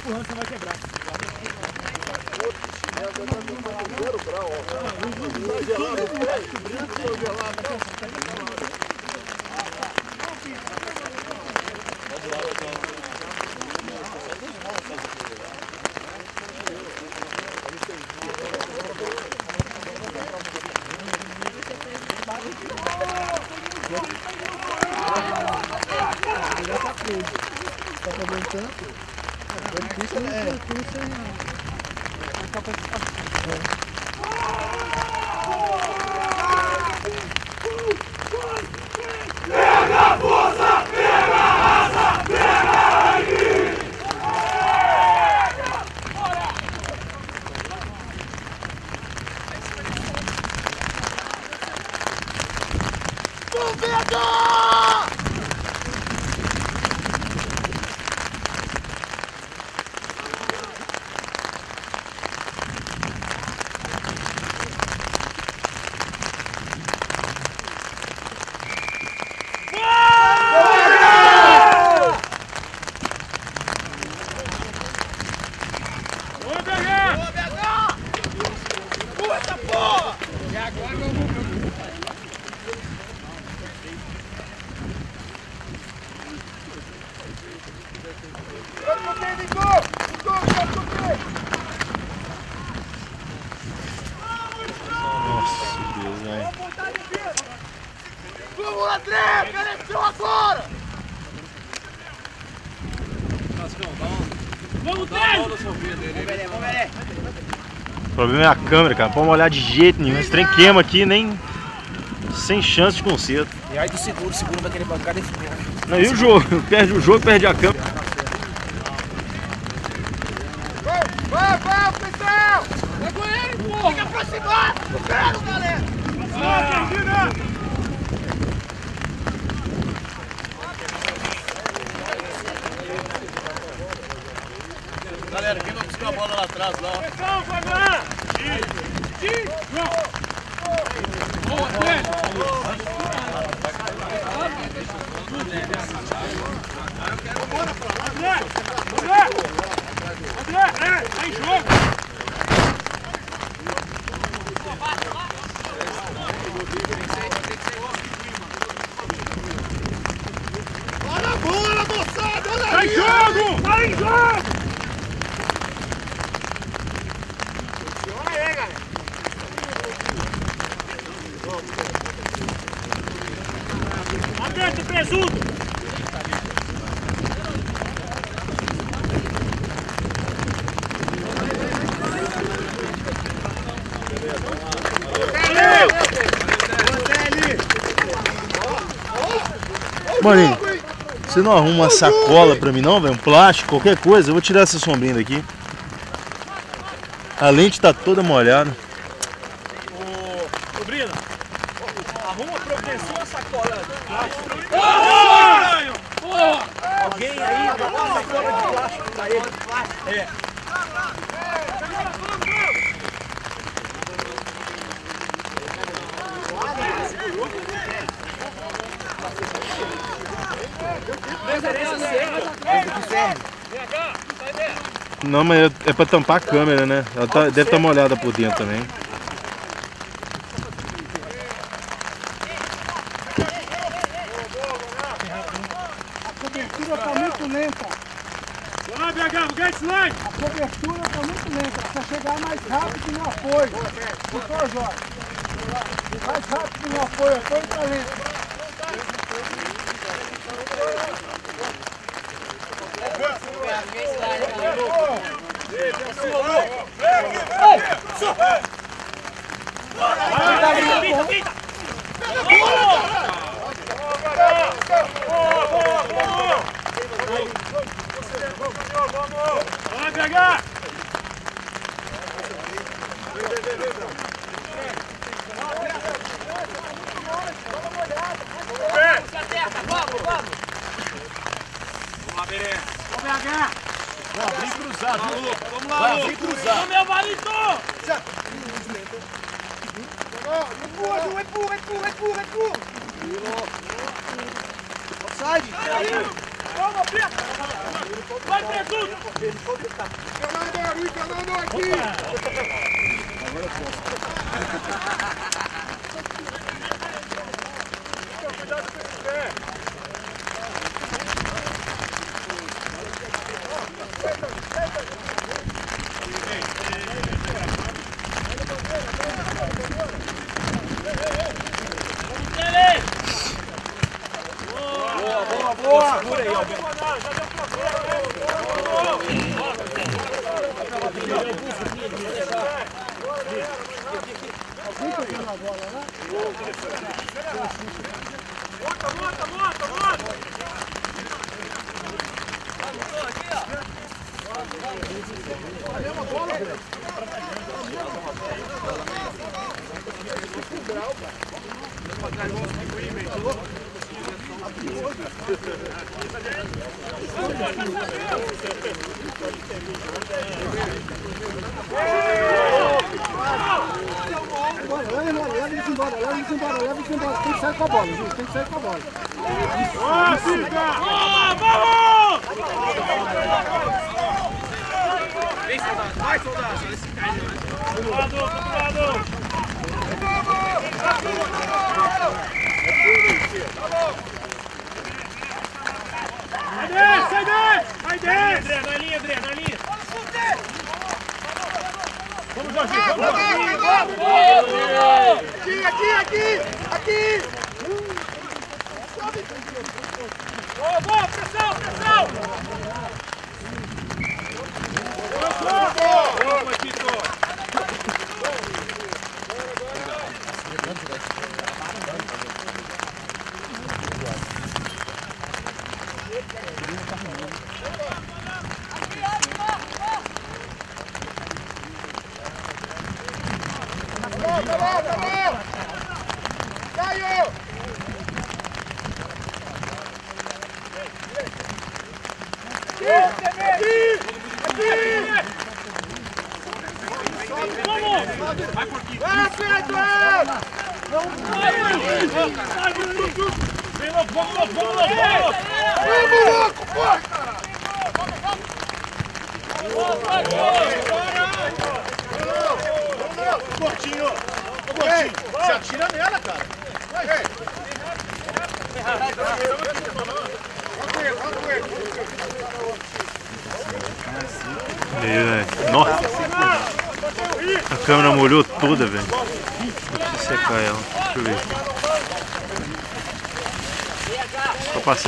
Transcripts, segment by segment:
empurrando, você vai quebrar. Tá fazendo tanto? É difícil, né? É difícil, né? Nossa, Deus, velho. Vamos, André! Mereceu agora! O problema é a câmera, cara. Não pode molhar de jeito nenhum. Esse trem queima aqui, nem. Sem chance de conserto. E aí do seguro, seguro vai querer bancar desse Não, e o jogo? Perde o jogo, perde a câmera. Vai, vai, vai, pessoal! É com ele, pô! Fica aproximado! Pega, galera! Galera, quem vai buscar a bola lá atrás, lá? Olha a bola, moçada! Olha Tá aí! jogo! Tá em jogo! Funciona aí, galera! Aberto, presunto! Maninho, você não arruma uma sacola pra mim não, velho? Um plástico, qualquer coisa. Eu vou tirar essa sombrinha daqui. A lente tá toda molhada. Ô, Brina, arruma, providencia uma sacola de plástico. Alguém aí, dá uma sacola de plástico pra ele. É. Preferência seca. Vem cá, sai dentro. Não, mas é, pra tampar a câmera, né? Ela tá- deve estar molhada por dentro também.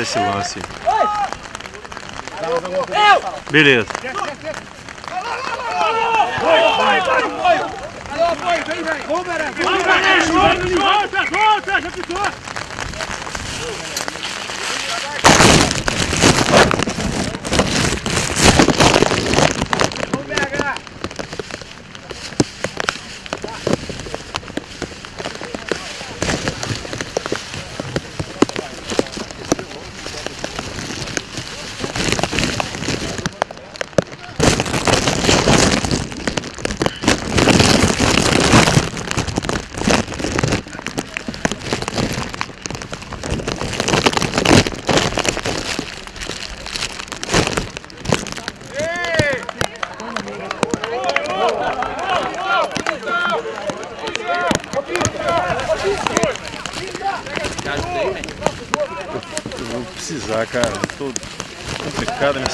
massa esse lance. Beleza. Vamos, Berenguer! Vamos, Volta, volta! Já ficou!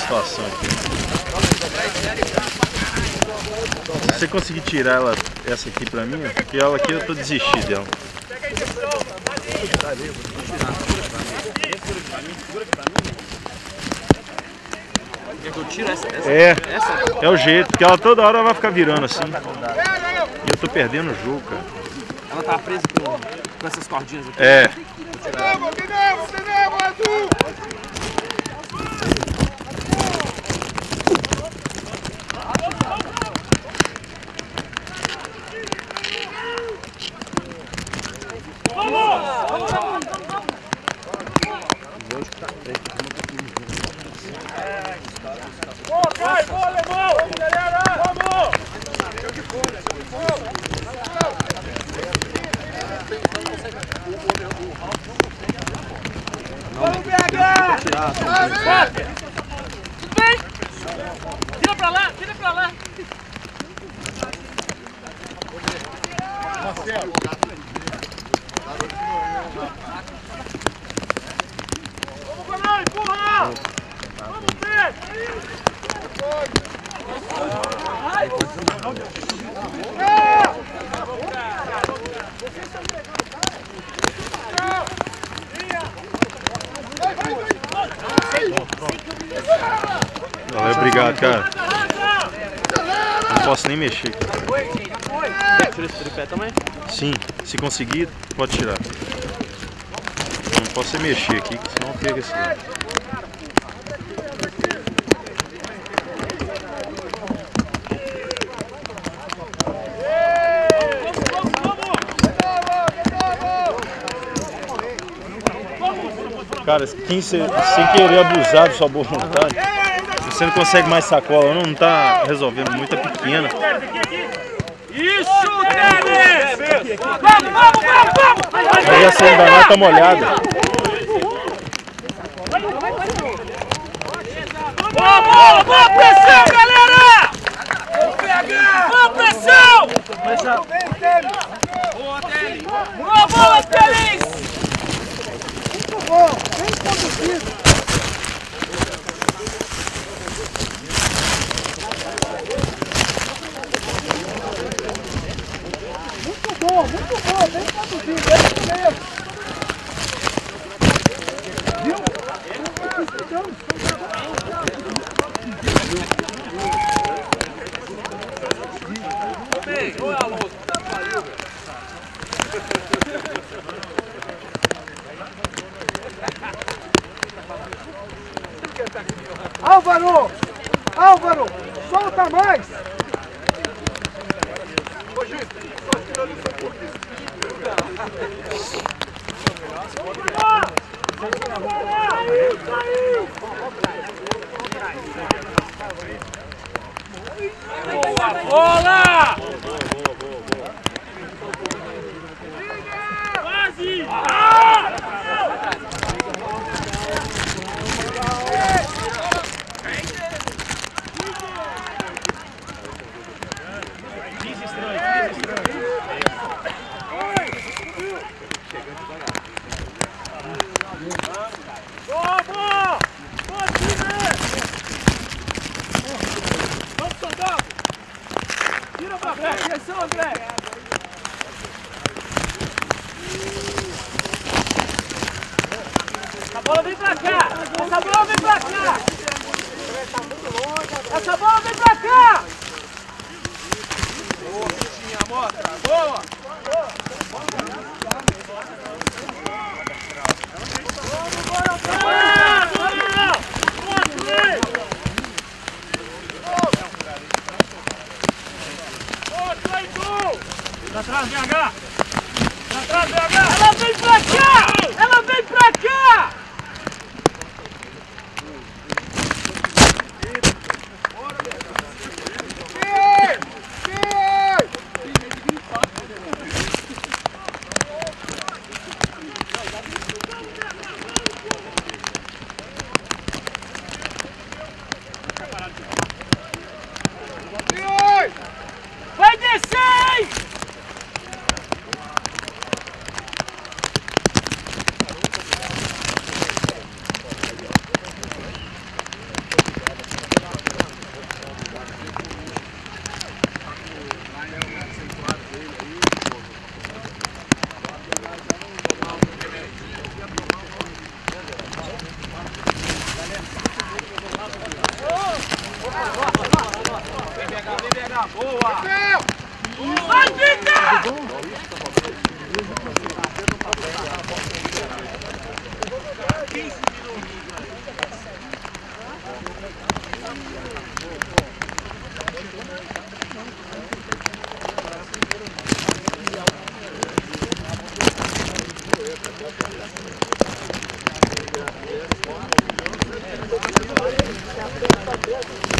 situação aqui. Se você conseguir tirar ela, essa aqui pra mim, porque ela aqui eu tô desistindo dela. É, é o jeito, porque ela toda hora vai ficar virando assim. E eu tô perdendo o jogo, cara. Ela tá presa com, com essas cordinhas aqui. É. Tenemos, tenemos, tenemos, azul! Se conseguir, pode tirar. Não posso mexer aqui, senão pega esse lado. Cara, quem se- sem querer abusar de sua boa vontade, você não consegue mais sacola, não, não tá resolvendo, muito é pequena. Vamos, vamos, vamos, vamos! Aí a saída da tá molhada.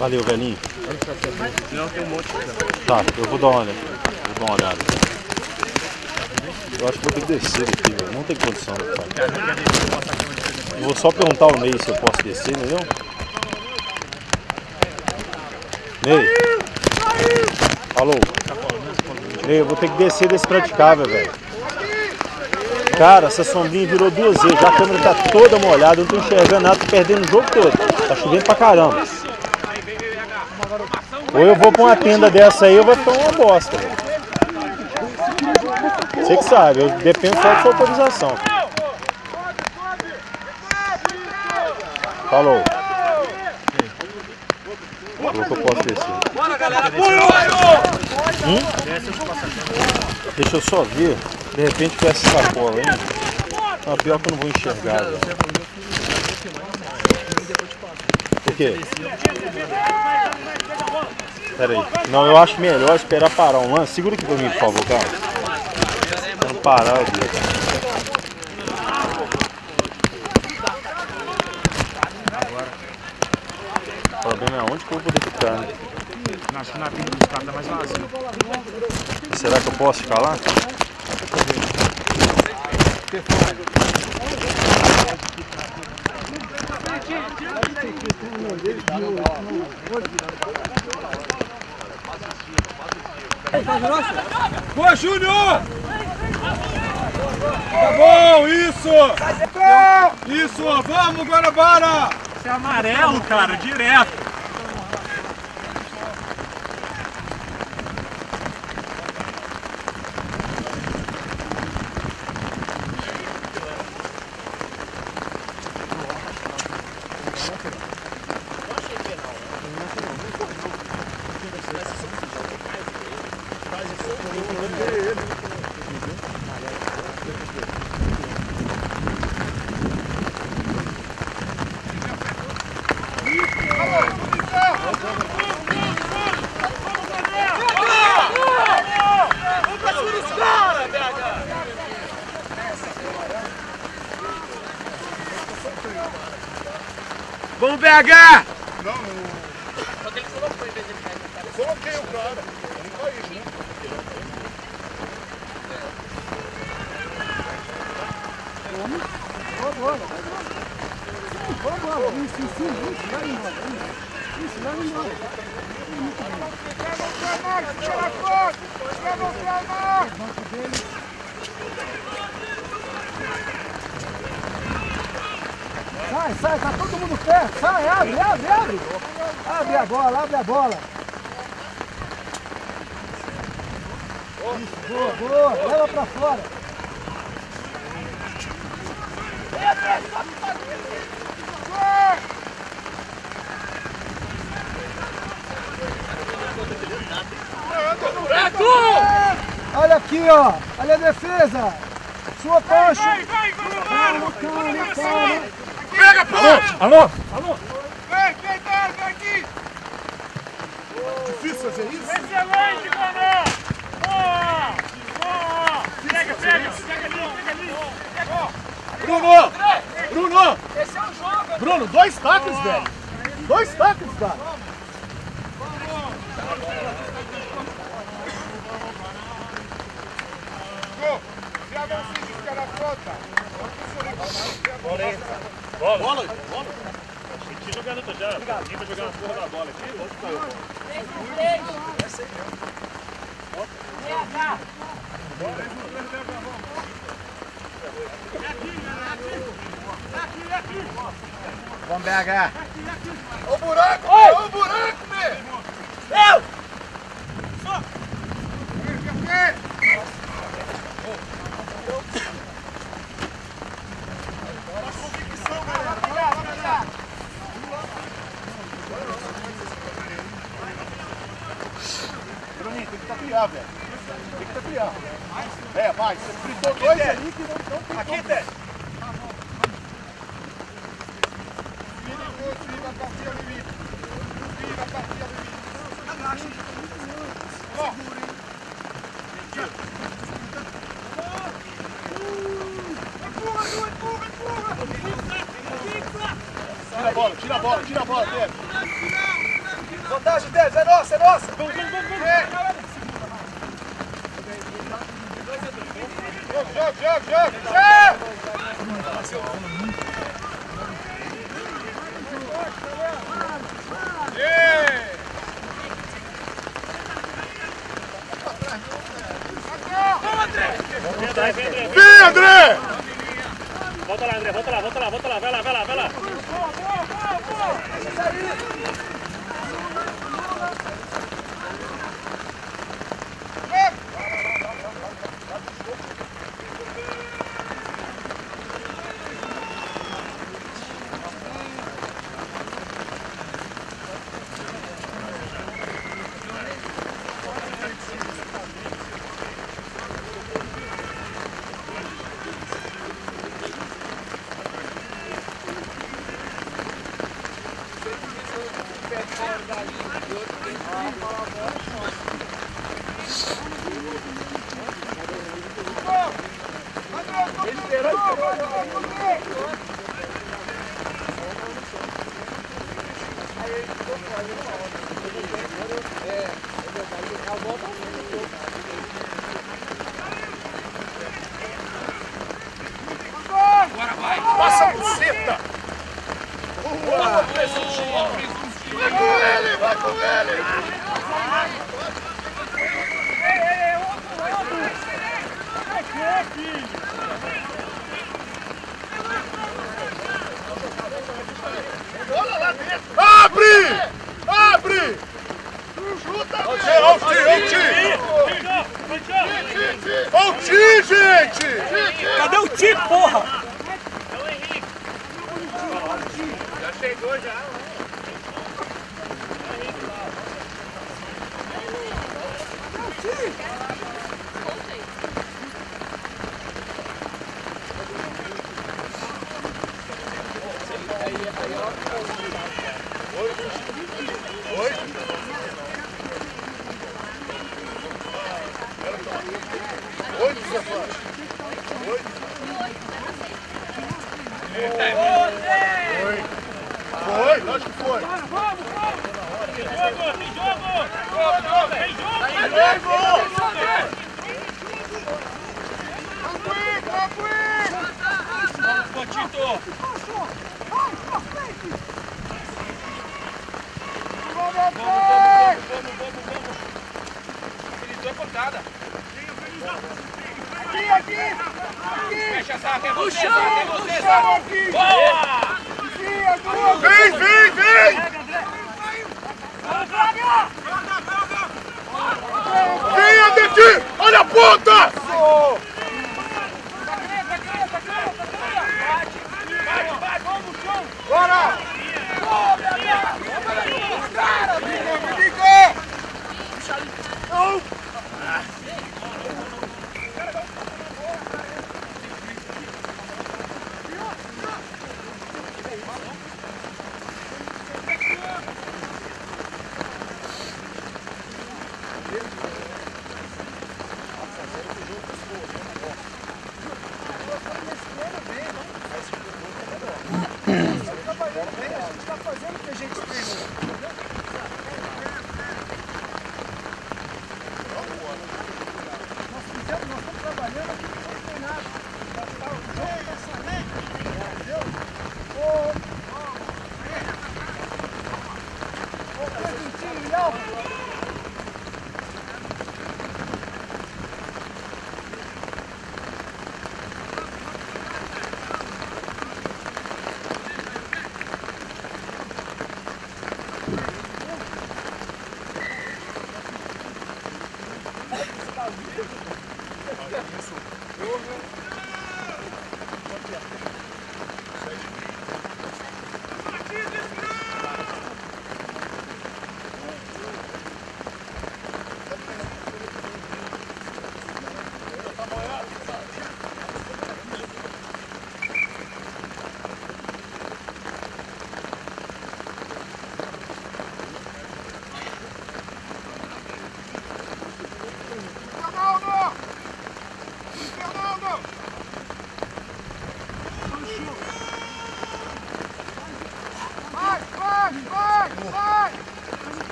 Valeu, velhinho. Tá, eu vou dar uma olhada. Vou dar uma olhada. Eu acho que vou ter que descer aqui, velho. Não tem condição, pai. Eu vou só perguntar ao Ney se eu posso descer, entendeu? Ney. Alô. Ney, eu vou ter que descer desse praticável, velho. Cara, essa sombrinha virou duas vezes. Já a câmera tá toda molhada, eu não tô enxergando nada, tô perdendo o jogo todo. Tá chovendo pra caramba. Ou eu vou pra uma tenda dessa aí, ou vai ficar uma bosta, velho. Você que sabe, eu dependo só da sua autorização. Falou. Falou que eu posso descer. Bora, galera. Apoio! Deixa eu só ver. De repente com essa sacola aí. Ah, pior que eu não vou enxergar. velho. Por quê? Pera aí. Não, eu acho melhor esperar parar um lance. Segura aqui pra mim, por favor. Pra não parar ali. O problema é onde que eu vou poder ficar, né? Acho que na tenda dos caras tá mais vazio. Será que eu posso ficar lá? Boa, Júnior! Tá bom, isso! Vamos, Guarabara! Isso é amarelo, cara, direto. Vamos, BH! Sai, sai, tá todo mundo perto. Sai, abre, abre, abre. Abre a bola, abre a bola. Isso, boa, boa. Leva pra fora. Olha aqui, ó. Olha a defesa. Sua pancha. Vem, vem, Calma, calma, calma. Pega, pô! Alô? Vem, vem, vem, vem aqui! Difícil fazer isso? Excelente, Conan! Boa! Boa! Pega, pega! Pega ali, pega ali! Bruno! Bruno! Bruno, dois tacos, velho. Dois tacos, cara. Bola! Bola! Tinha jogando já. Ninguém vai jogar uma porra da bola aqui. Vamos, BH. Ô buraco, ô buraco, meu! Bruninho, tem que tapiar, velho. Tem que tapiar. Você fritou dois ali que não, não Aqui, Té!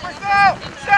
Preserve! Preserve!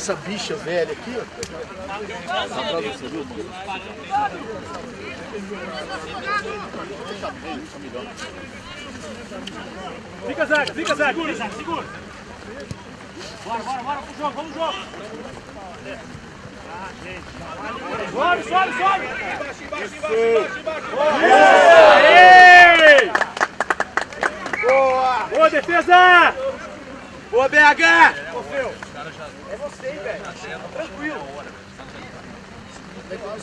Essa, bicha velha aqui, ó. Fica, Zaga, fica, Zaga. Segura, Zaga, segura. Bora, bora, bora pro jogo, vamos pro jogo. Sobe, sobe, sobe. Aê! Boa! Boa defesa! Boa, BH!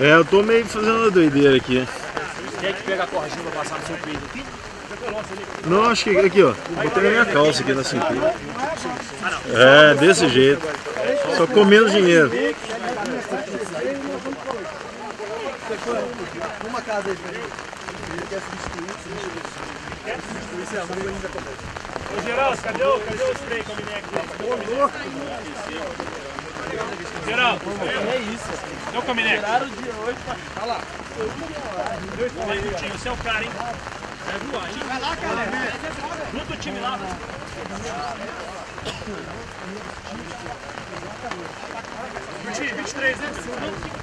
É, eu tô meio fazendo uma doideira aqui. Quem é que pega a corriginha pra passar no seu peito aqui? Não, acho que aqui, ó. Botei na minha calça aqui na cintura. É, desse jeito. Só comendo dinheiro. Uma casa aí pra ele. Ele quer substituir, substituir, ruim ainda pra Ô, Geraldo, cadê o, cadê o spray com a mineca aqui? Geraldo, é isso. Cadê o Cominex? Tiraram o dia hoje pra... Tá lá. Vai, Gutinho, você é o cara, hein? Vai voar, hein? Vai lá, cara. Junta o time lá. Gutinho, 23, né? Vamos!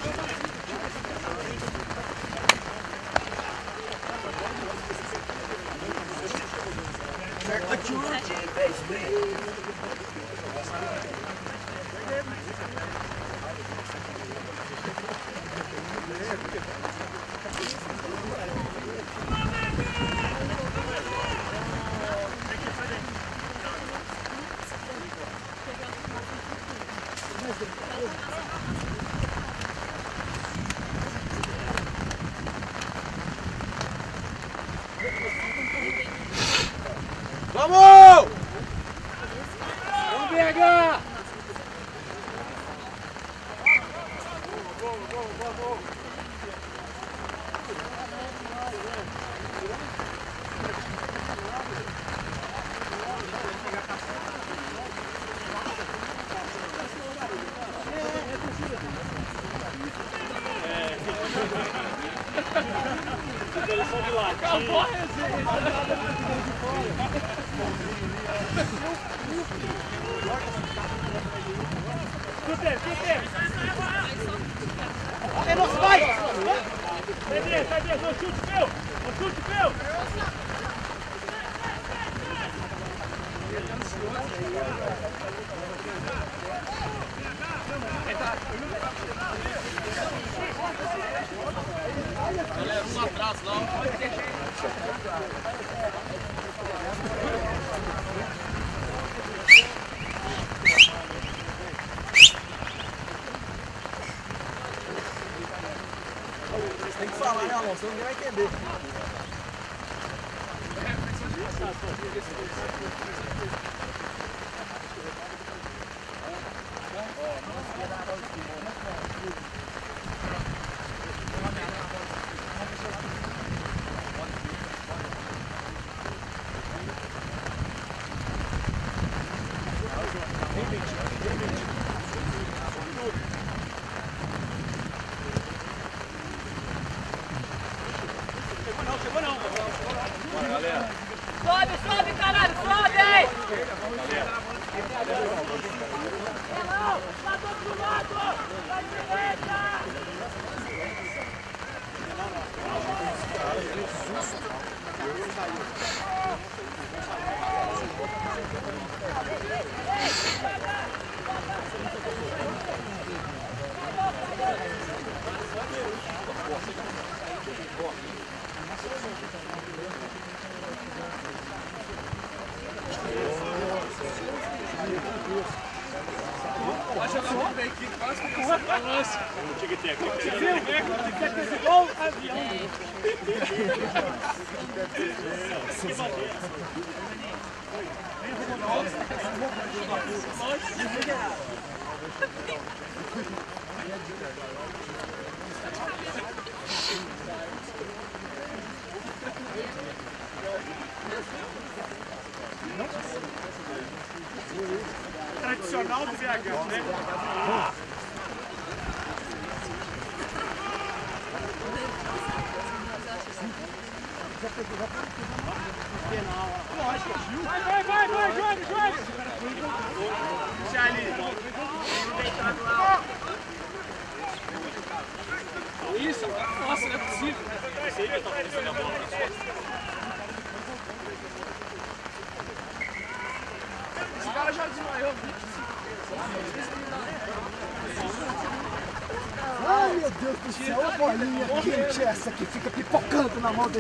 Você não vai entender.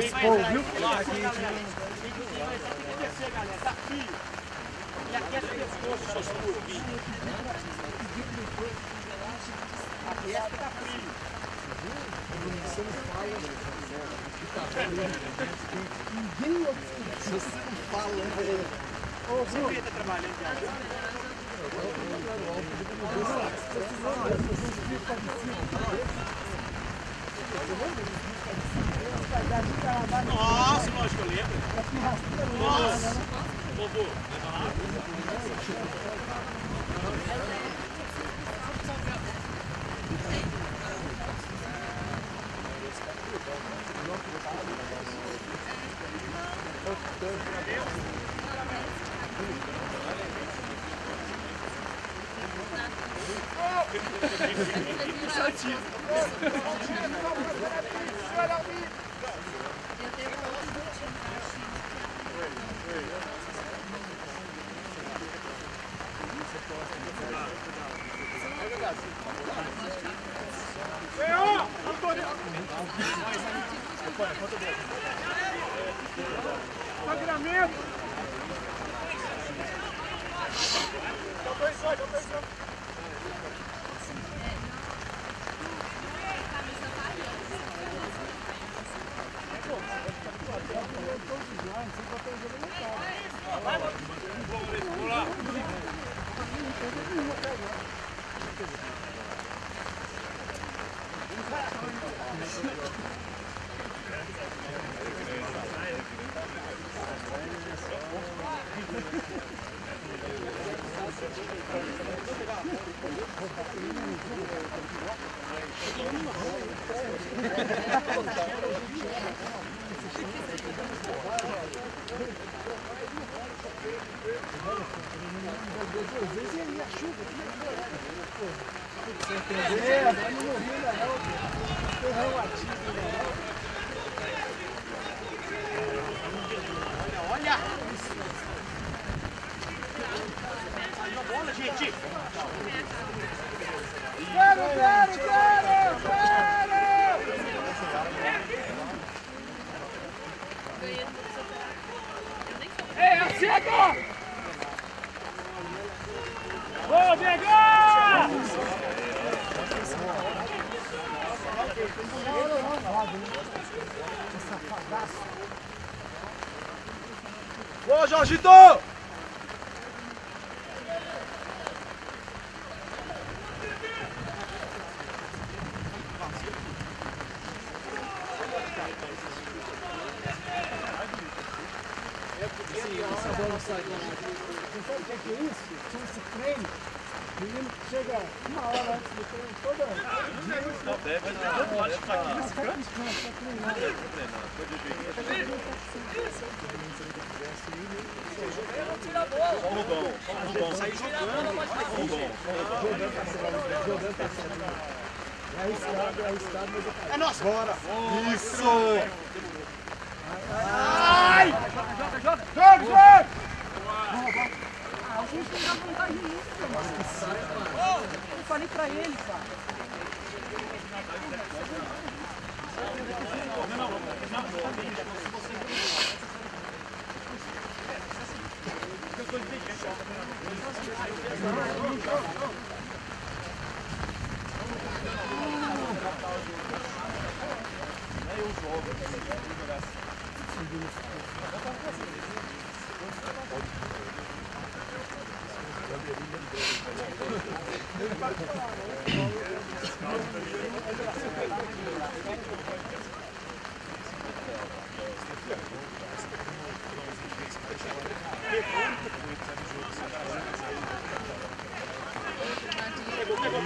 Pipocando na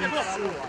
Спасибо.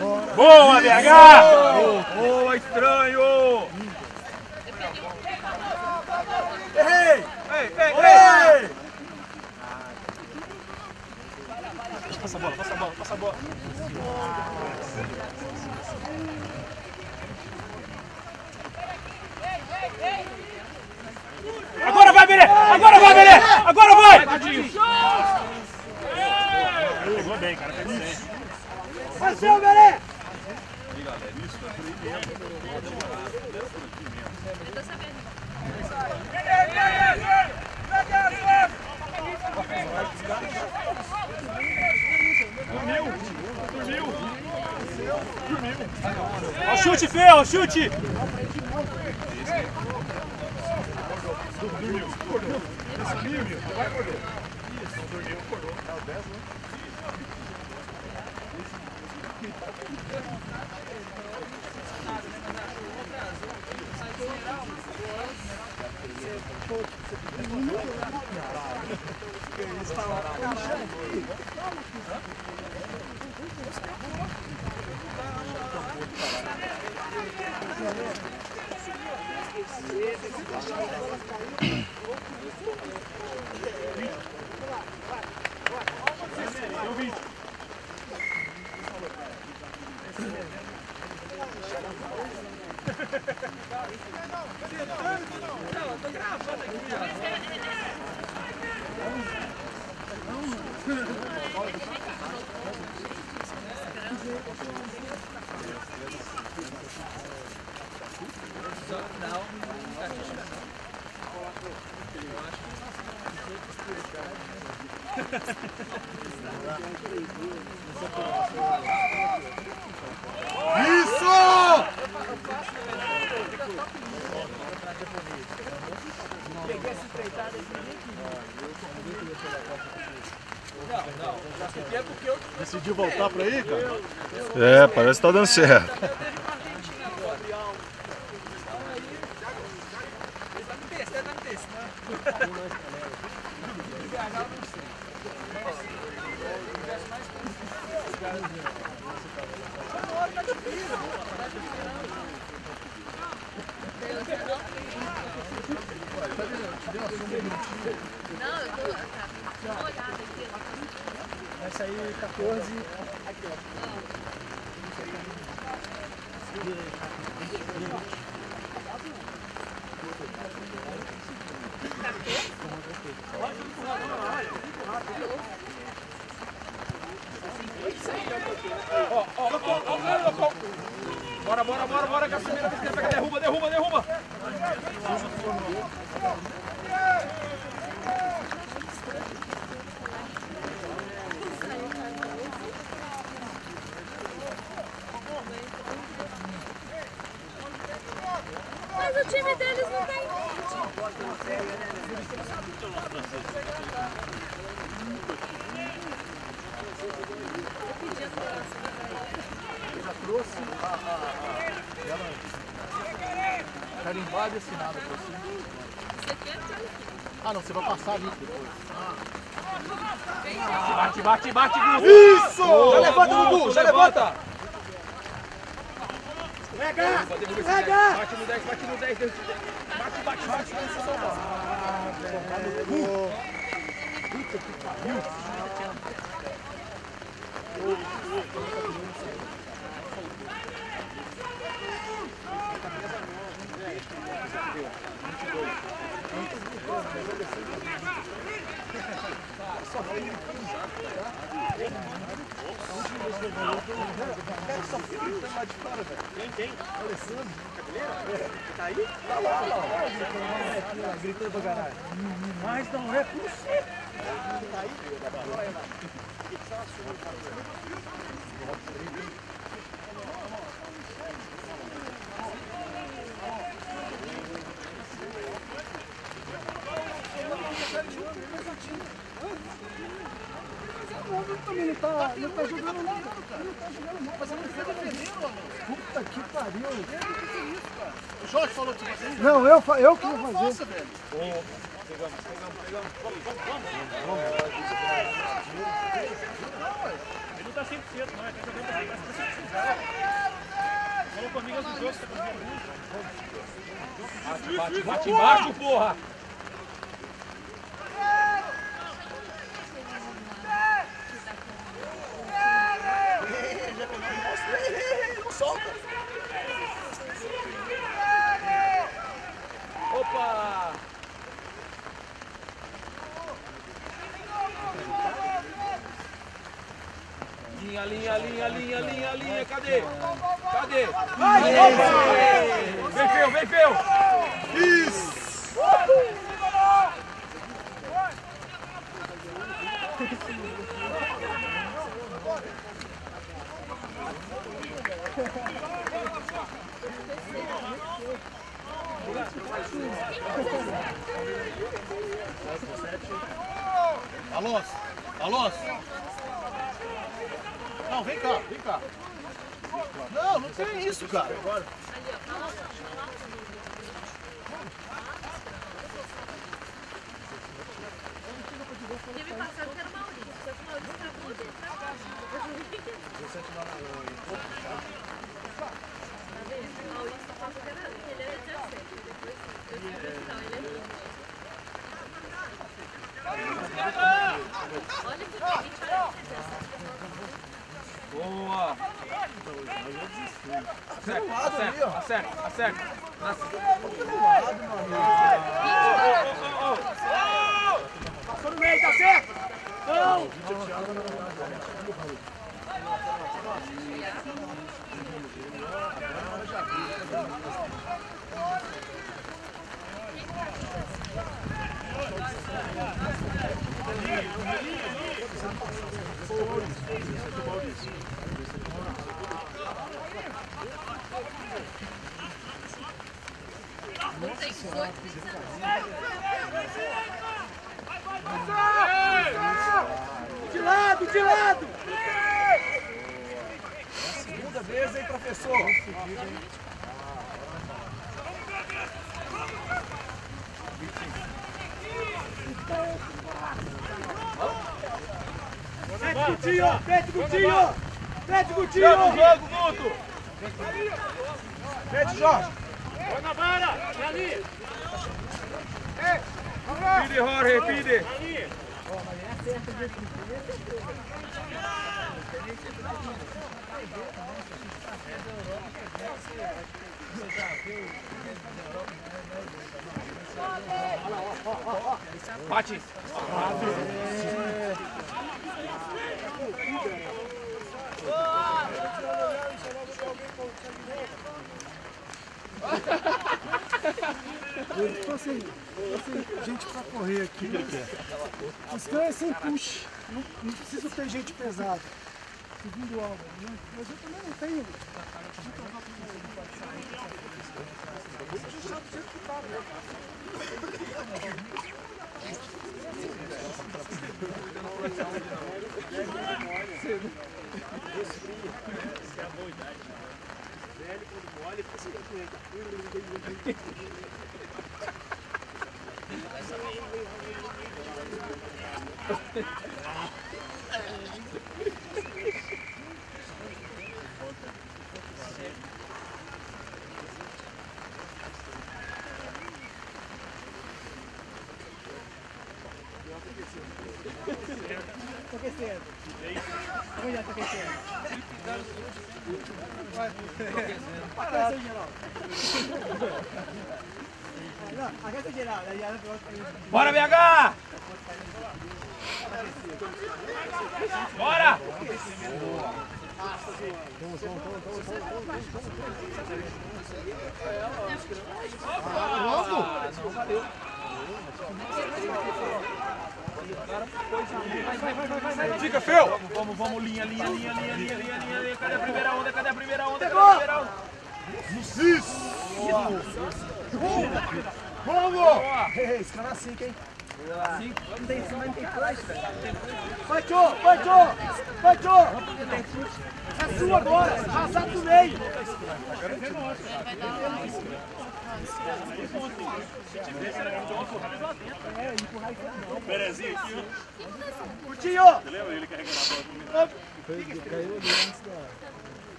Boa, BH! Boa, estranho! Errei! Ei, ei, ei! Passa a bola, passa a bola, passa a bola. Agora vai, Belê! Agora vai, Belê! Agora vai! Pegou bem, cara. Pegou bem. Marcelo Beré! Aí galera, isso é proibido. Pode morar, primeiro vem, aqui mesmo. Eu tô sabendo. Dormiu! Dormiu! Dormiu! Ó, chute, Fê! Ó, chute! Dormiu! Dormiu! Vai, Gordão! caras está dando certo. Não, eu, eu que vou fazer. Pegamos, pegamos, pegamos. Vamos, vamos, vamos. Ele não tá 100%, não. É que eu lembro que tá 100%. Falou comigo, ajudou. Bate, bate, bate embaixo, porra! Tio! Chama jogo, Guto! Mete, Jorge! Vai na vara! É ali! Pide, Jorge, pide! Ali! Ó, mas é Bate! Bate! assim, assim, gente pra correr aqui. Os cães sem push. Não, não precisa ter gente pesada. Segundo o Álvaro, né? Mas eu também não tenho. Velho, quando que Thank you. 5, hein? Cinco. Não tem, não tem flash, velho. tio, Pancho, Pancho. É sua agora, passar do meio. Agora é nosso. Perezinho aqui, ó. Ele a bola.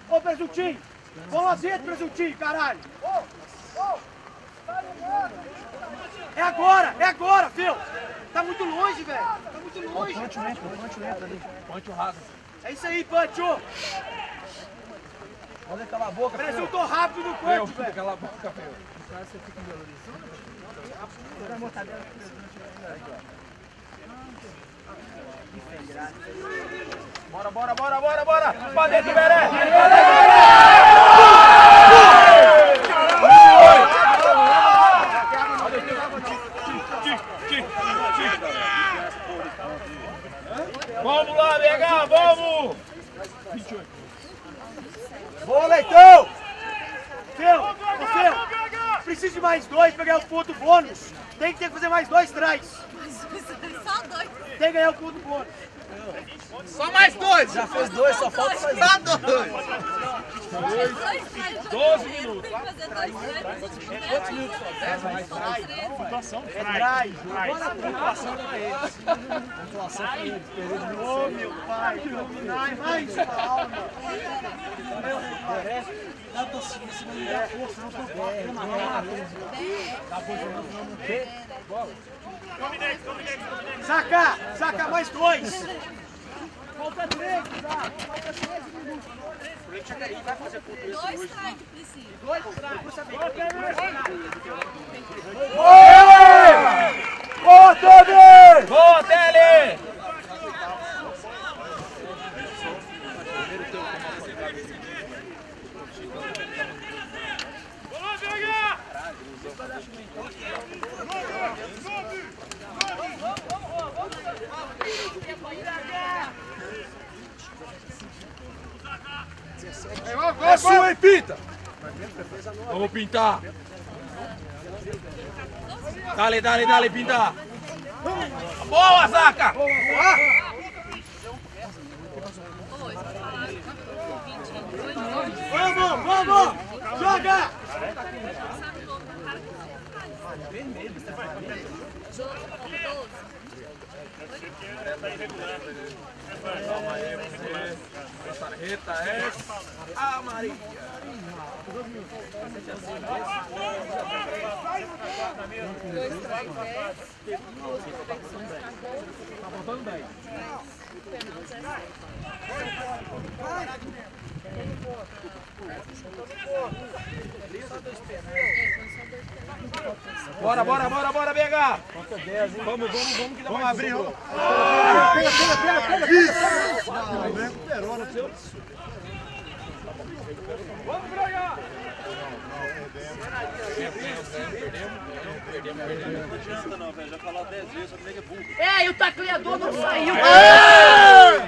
Ô, Presuntinho! Vamos lá dentro, Presuntinho, caralho! Ô, ô! Tá ligado? É agora, é agora, filho! Tá muito longe, velho! Tá muito longe! Ponte entra, ponte entra ali. Ponte o raso. É isso aí, Pancho! Pode calar a boca, Feu. Presuntou rápido no corte, velho! cala a boca, Feu. Bora, bora, bora, bora, bora! Pra dentro, Beré! Pra dentro, Beré! Vamos lá, vamos! Boa, Leitão! Feu, ô Feu, precisa de mais dois pra ganhar o ponto bônus. Tem que ter que fazer mais dois trás. Só dois. Tem que ganhar o ponto bônus. Só mais dois. Já fez dois, só falta mais dois. Doze minutos. Quantos minutos? É, Dez mais. Pontuação. É, Trai. Pontuação pra eles. Pontuação pra eles. Ô, meu pai. Dominai mais sua alma. Dá tocinha em cima da força, não tô com é, Tá bom, João. Bola. Saca! Saca mais dois! Falta três, tá? Falta três minutos. Ele vai fazer ponto isso hoje. Dois strike, Priscila. Dois strike. Por. Boa, Tele! Boa, Tele! É sua, hein, Pinta? Vamos pintar. Dale, dale, dale, pinta! Boa, Zaca! Vamos, vamos! Joga! Eita, é a Maria. Dois trás. Tá botando Bora, bora, bora, bora, BH! Vamos, vamos, vamos que dá Vamos abrir, vamos. Pega, pega, pega, pega! Isso! Não, recuperou, não é sei Vamos, Braga! Não adianta não, velho. Já 10 vezes. É, e o tacleador não saiu. Ah!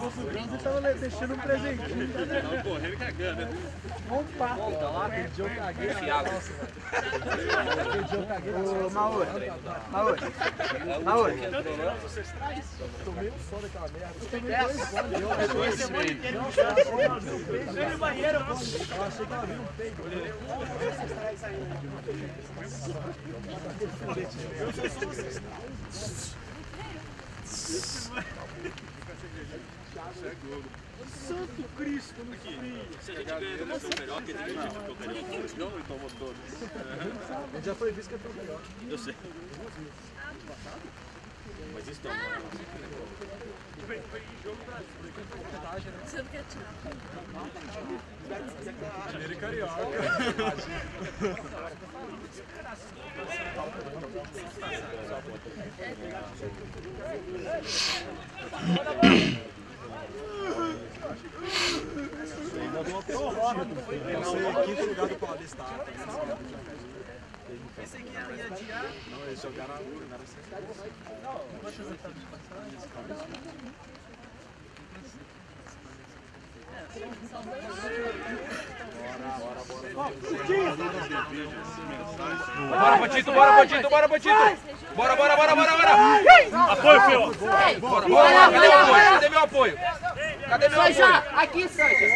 Você tava le- deixando um presentinho. Porra, ele cagando, né? Opa! Aquele dia eu caguei. Aquele dia eu caguei. Ô, Mauro. Mauro. Mauro. Tomei um som daquela merda. Vem no banheiro, Santo Cristo no frio. Se a gente ganha do melhor, que ele gente ficou carioca, não, e tomou todos. Ele já foi visto que é tão melhor. Eu sei. Mas isso não. Você não quer tirar. Pensei que ia adiar. Não, eles jogaram a. Não, Bora, Botito, bora, Botito, bora, Botito. Bora, bora, bora, bora, bora. Apoio, filho! Bora, bora, cadê meu apoio? Cadê meu apoio? Cadê meu apoio? Aqui, Sanja.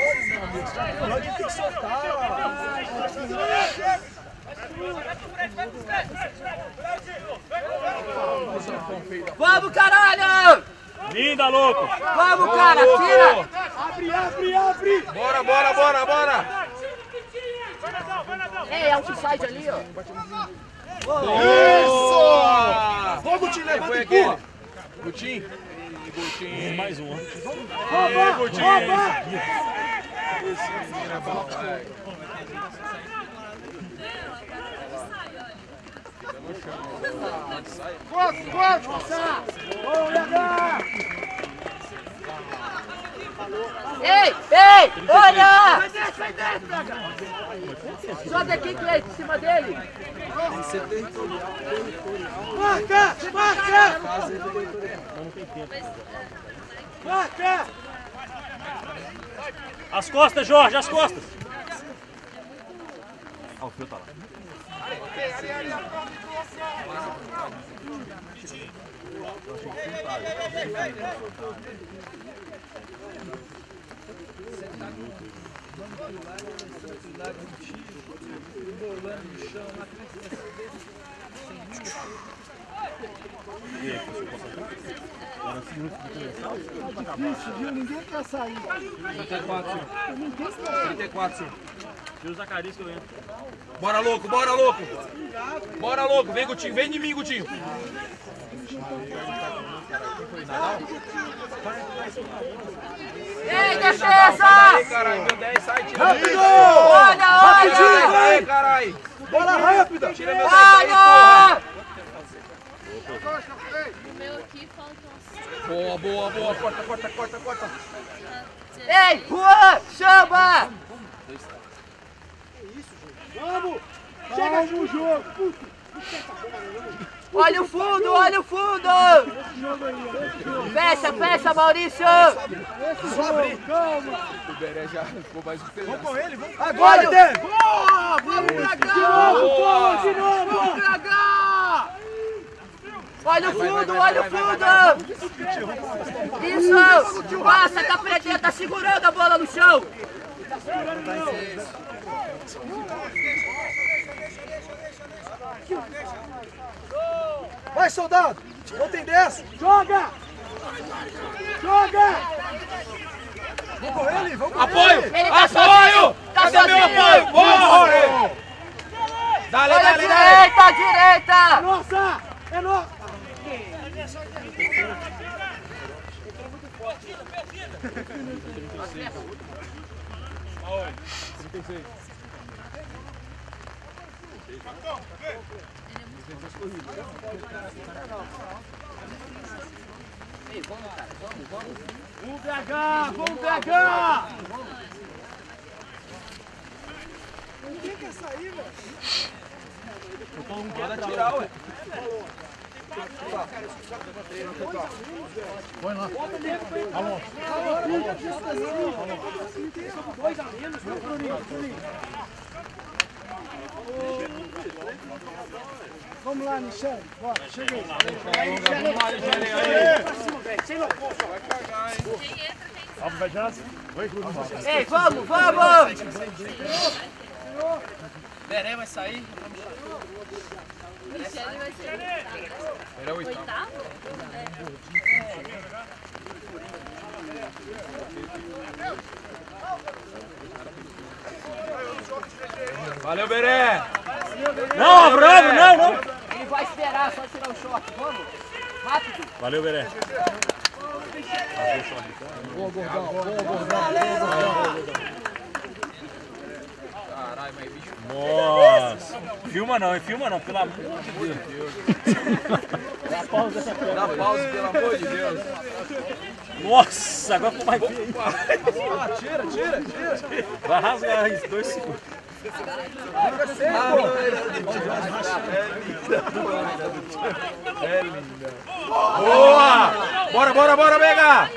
Vamos, caralho! Linda, louco! Vamos, cara, tira! Abre, abre, abre! Bora, bora, bora, bora. Ei, é outside ali, ó. Isso! Vamos, Gutinho, levanta foi empurra. Gutinho? Gutinho. Mais um. Rouba! Rouba! Quatro, quatro! Passar! Vamos, Legal! Ei, ei, olha! Sobe aqui, Cleide, em cima dele. Marca! Marca! Marca! As costas, Jorge, as costas! Ó, o fio tá lá. Difícil, viu? Ninguém quer sair. 34, sim. Tira o Zacarias que eu entro. Bora, louco, bora, louco. Bora, louco. Vem, Gutinho, vem de mim, Gutinho. Ei, defesa! Aí, caralho, meu 10 sai, tira meu 10. Olha, olha! Aí, caralho. Bola rápida! Tira meu 10 aí, Olha! porra. O meu aqui faltam. Boa, boa, boa. Corta, corta, corta, corta. Ei, Juan, chama! Vamos! Chega no jogo! Olha o fundo, olha o fundo! Fecha, fecha, Maurício! Jogo, calma! O Beré já ficou mais um pedaço. Com ele, vamos. Agora, Dê! Boa! Vamos pra De cá! novo, toma, de novo! Vamos pra cá! Olha o fundo, olha o fundo! Isso! Passa, tá prendendo, tá segurando a bola no chão! Vai, soldado! Não tem dessa! Joga! Joga! Vamos com ele, vamos com Apoio! tá Apoio! tá Cadê meu sozinho. apoio? Bora! Dale, dale, dale! direita, direita! Nossa! É nossa! Vamos, BH! Vamos, BH! Ninguém quer sair, velho. Bora tirar, ué. Dois a menos, né, Bruninho? Bruninho. Vamos lá, Michele. Bora, chega aí. Aí, Michele. Pra cima, velho. Sem loucura. Quem entra, quem sai. Ei, vamos, vamos! Beré vai sair. Michele vai ser oitavo. Oitavo? Valeu, Beré! Não, bravo, não, não. Ele vai esperar, só tirar o short. Vamos! Rápido! Valeu, Beré. Caralho, mas bicho. Nossa. Filma não, hein? Filma não, pelo amor de Deus. Dá pausa, pelo amor de Deus. Nossa, agora ficou mais feio. Ah, tira, tira, tira. Vai rasgar isso, dois segundos. Boa! Bora, bora, bora, Mega!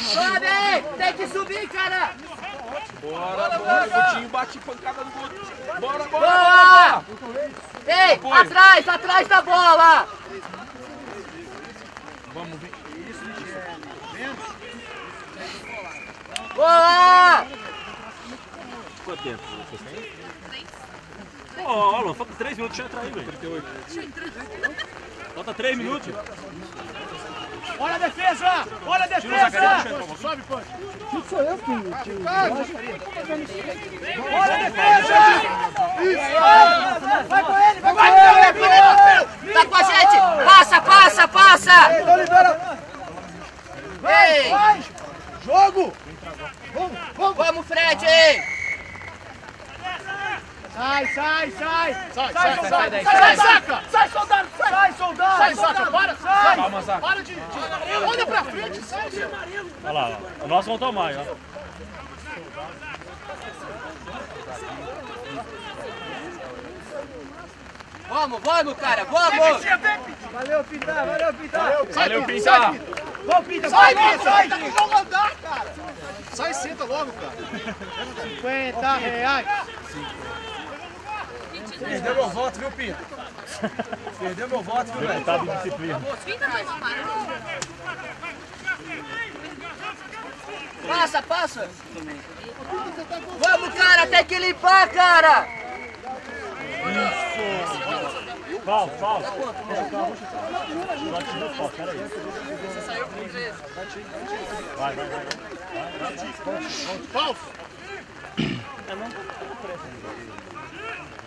Sobe! Tem que subir, cara! Bora, bora, Coutinho bate pancada no Coutinho. Bora, bora, bora! Ei, atrás, atrás da bola! Vamos ver. Isso, Boa! Quanto tempo vocês têm? Ó, oh, Alan, falta 3 minutos, deixa eu entrar aí, velho. 38. Falta 3 minutos. Olha a defesa! Olha a defesa! Sobe, pô. Não sou eu que... Olha a defesa! Isso! Vai com ele, vai com ele! Tá com a gente! Passa, passa, passa! Então libera! Ei! Vai! Jogo! Vamos, vamos! Vamos, Fred! Sai, sai, sai! Sai, sai, Sai, sai, sai, daí, sai, sai. saca! Sai, soldado! Sai, sai soldado! Sai, saca, para, Sai! Calma, Zaca. Para de, de... Olha pra frente, sai, sai. Olha lá, ó. nós vamos tomar, ó. Vamos, vamos, cara, vamos! Valeu, Pintar! Valeu, Pintar! Valeu, Pinta! Vamos, Pintar! Sai, Vai, sai, tá o jogo andar, cara. Sai e senta logo, cara. 50 reais! Perdeu meu voto, viu, Pinta? Perdeu meu voto, viu, velho? Tá de disciplina. Passa, passa! Vamos, cara, tem que limpar, cara! Falta, falta. Vai tirar o falta, peraí. Vai, vai, vai. Falso.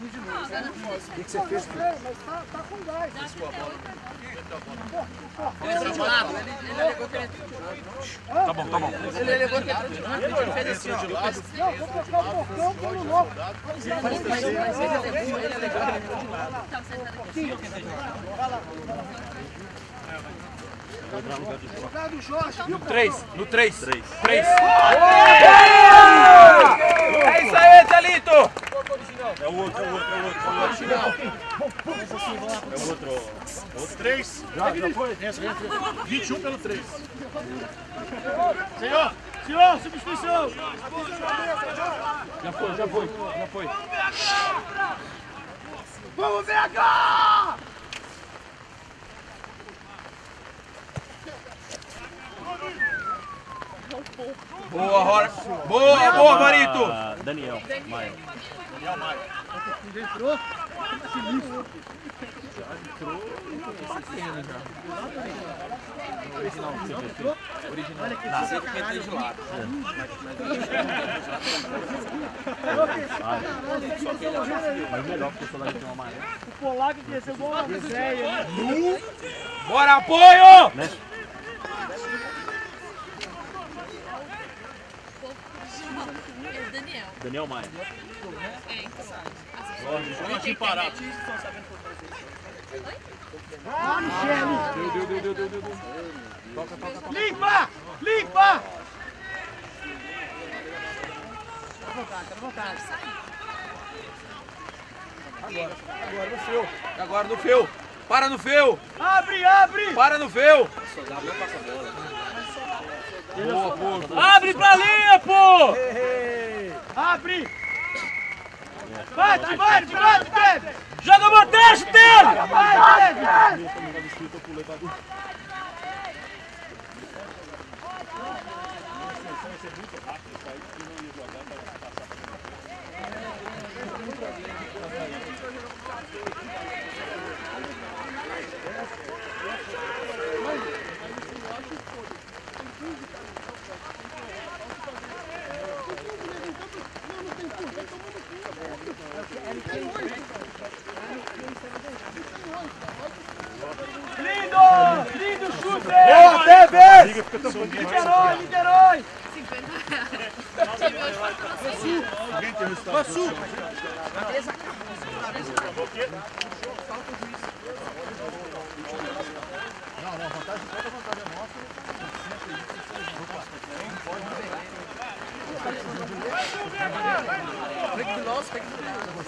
Mas tá, tá com gás! Tá bom, tá bom. Ele levou de nós, ele fez assim. Não, vou trocar o porcão pelo novo! Obrigado, Jorge! No 3, no 3. 3. 3. É isso aí, Thalito! É o outro, é o outro, é o outro. É o outro. É o outro. Três. Já, já foi? Entra, entra. 21 pelo 3. Senhor, senhor, substituição. Já foi, já foi, já foi. Vamos, BH! Boa, Rora. Boa, boa, Marito. Ah, Daniel. Maia. O polaco que recebeu igual uma véia, né? Bora, apoio! É o Daniel. Daniel Maia. É, então. Limpa! Limpa! Agora no feu. Agora no feu. Para no feu. Abre, abre! Para no feu. Abre pra linha, pô! Abre! Bate, bate, bate, bate! Joga bandeja, chuteiro! Vai, bate! Tevez! Niterói, Niterói! 50 reais. O time hoje patrocina.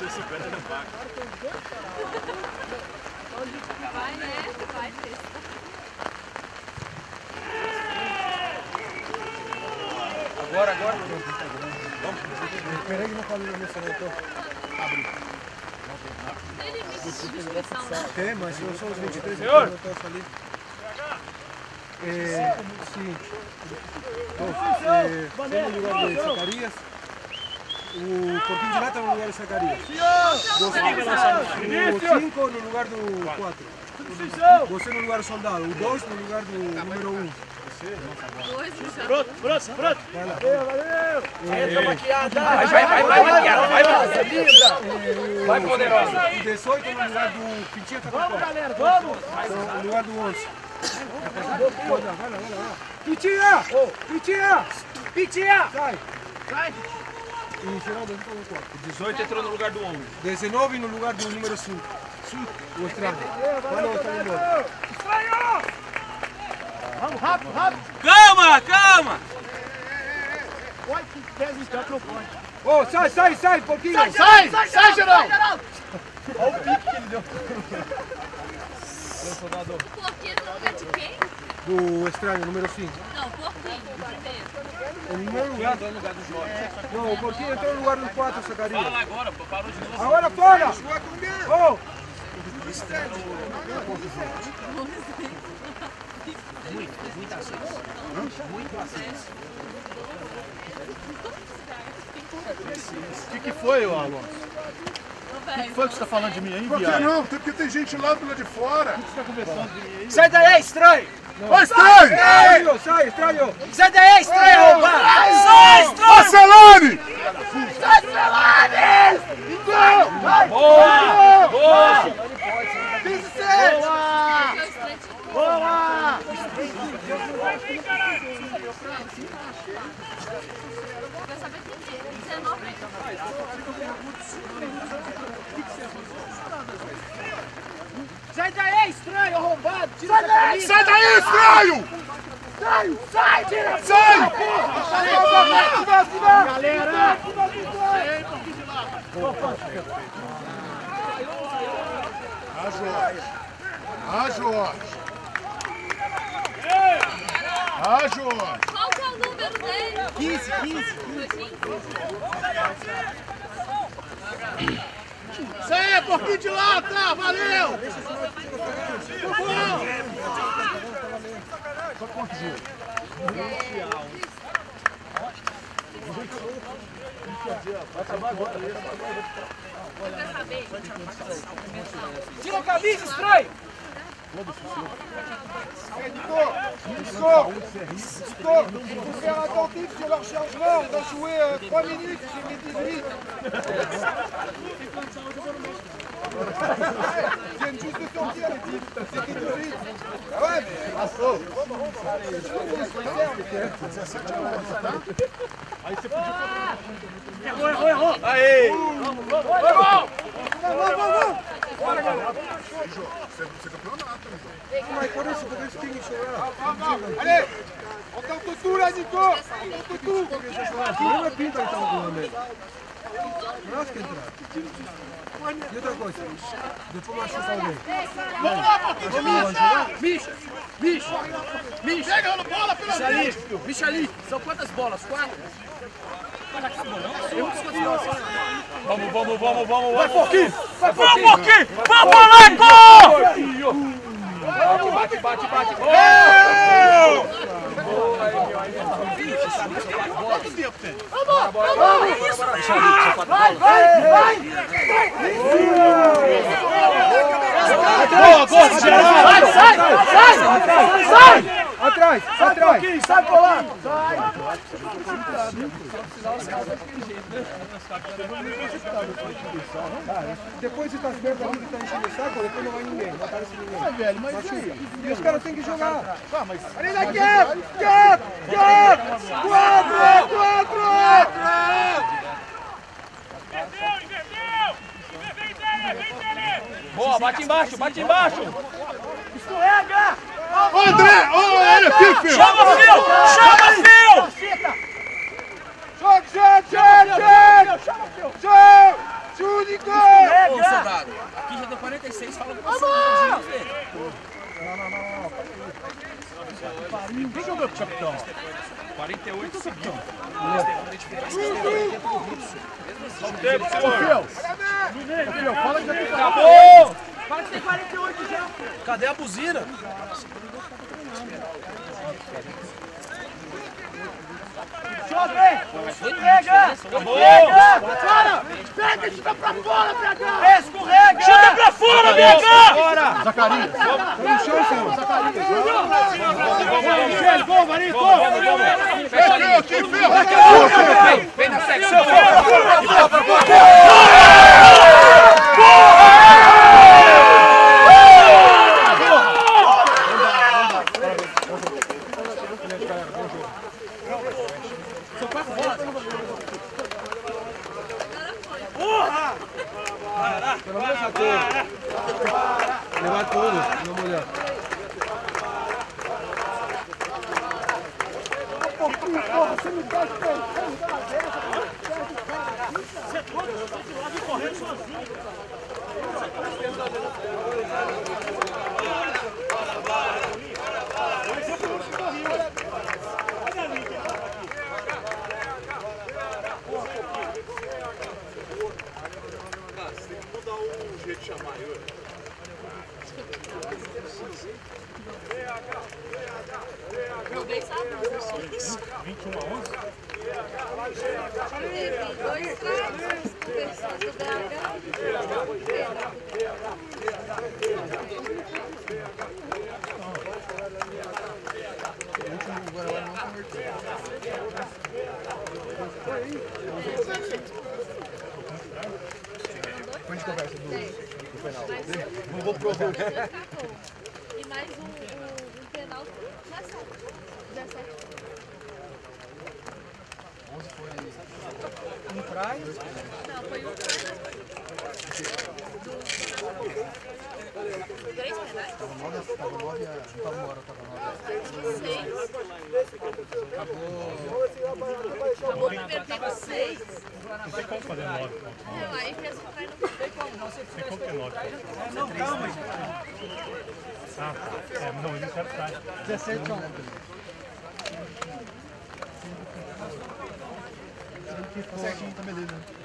Vai, né? Vai, Cris. Agora, agora. Espera que não fale no meu então. Tem limite né? Tem, mas eu sou os 23 Senhor! então eu. É, seguinte. Então, é, tem no lugar de Zacarias. O Porquinho de Lata no lugar de Zacarias. O 5 no lugar do 4. Você no lugar do soldado. O 2 no lugar do número 1. Um. Pronto, pronto, pronto! Vai, vai, vai, vai, Maquiara, vai, vai. Vai, poderosa. O 18 no lugar do Pintinha Catapó. Vamos, galera, vamos! No lugar do 11. Vai lá, vai lá, vai lá. Pintinha! Pintinha! Pitinha! Sai! Sai! E Geraldo entrou no 4. 18 entrou no lugar do 11. 19 no lugar do número 5. O estranho. Vai lá, o estranho embora. Vamos, rápido, rápido! Calma, calma! Olha que pesa o campo não pode. Ô, sai, sai, sai, pouquinho. Sai, sai, sai, Geraldo! O porquinho no lugar de quem? Do estranho, número 5. Não, o porquinho. Primeiro. O número 1. Entrou no lugar do Jorge. Não, o pouquinho entrou no lugar do 4, Zacarias. Fala agora, pô, parou de novo. Agora fora! Ô! O que, que foi, ô Alonso? Ô, velho. Foi que você tá falando de mim aí, Por que não? Tem- Porque tem gente lá do lado de fora. Sai daí, estranho! Ô, estranho! Estranho, sai, estranho! Sai daí, estranho! Sai, estranho! Marcelone! Boa! Boa! Porque o estranho Boa! Saber que dia. 19 arrombado! Tira sai daí! Sai daí, estranho! Sai! Sai! Tira galera sai! porra! Galera! Ah, Jorge! Ah, Jorge! Ah, Jorge! Qual que é o número dele? 15, 15, 15. 15. Zé, porquinho de lata, valeu! Cupom! Só? Vai acabar agora. Tira a camisa, estranho! Stop Stop Il faut faire attentif sur leur chargement. On va jouer 3 minutes, j'ai mis 18. Ils viennent juste de sortir les types. C'était 18. Ah ouais, mais... Errou, errou, errou! Aê! Allez On tente tout là, Nico On tente tout E outra coisa, depois machuca alguém. Vamos lá, porquinho de lata! Bicha! Bicha! Bicha! Pegando bola Bicha ali! Bicha ali! São quantas bolas? Quatro? Mas acabou não? Vamos, vamos, vamos, vamos, Vai, vamos. Porquinho! Vai, Vamos, Porquinho! Porquinho! Vamos, moleque! Bate, bate, bate, bate. Vai, vai, vai! Boa, geral! Sai, sai, sai! Sai! Atrás, atrás Sai, sai, colar! Depois de estar perto ali que tá enchendo o saco, depois não vai ninguém. Não aparece ninguém. Ah, velho, Machuca. E os caras têm que jogar. Ah, mas... Ainda quer! Quer! Quer! Quatro! Quatro! Boa, bate embaixo, bate embaixo. Escorrega! Ô, André! Ô, olha aqui, filho! Chama, Fio! Chama, Fio! Joga, joga, joga, joga! Joga! Júnico! Ô, soldado, aqui já deu 46, fala com você. Quem jogou com o capitão? 48 seguidos. Tempo, senhor! Acabou! Fala que tem 48 já. Cadê a buzina? Escorrega! Escorrega! Pega e chuta pra fora, BH! Chuta pra fora, BH! Zacarias! Tá no chão, senhor! Zacarias! Michel, gol, Marito! Aqui, aqui, filho! Vem, na secção. Levar tudo, dá uma olhada. Teve dois trás, conversando do BH. E mais um, um, um penal Falta 17. 17. Um praia. Não, foi um. Do... Três penais? Tava nove, tava nove, não tava uma hora, tava nove. Seis. Acabou. Acabou de perder seis. Tem como fazer nove. Não, aí fez o trai no Tem como, não, como ter nove. É, não, calma, gente. Ah, é, não, ele não quer trás. 17 só. Certinho, tá beleza.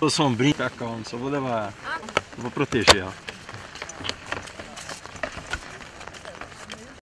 Tô sombrinho, tá calmo, só vou levar. Vou proteger ela.